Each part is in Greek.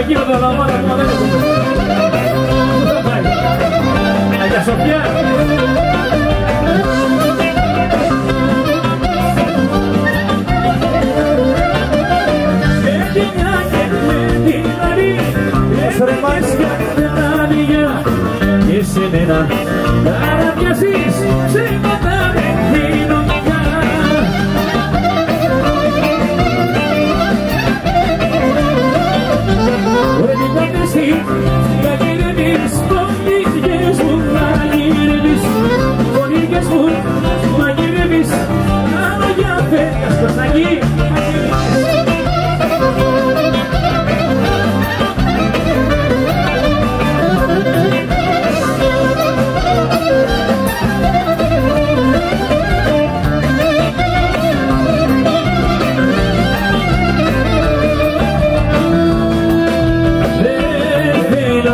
κάθε γύρο τα λαμβάνω που δεν Αγία Σοφιά. Ρεμάνεις κάθε άνοιγια και σε μένα να αναπιαστείς σε see.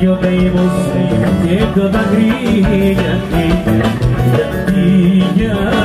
γιώτα η και το δάκρυ γιατί, γιατί, γιατί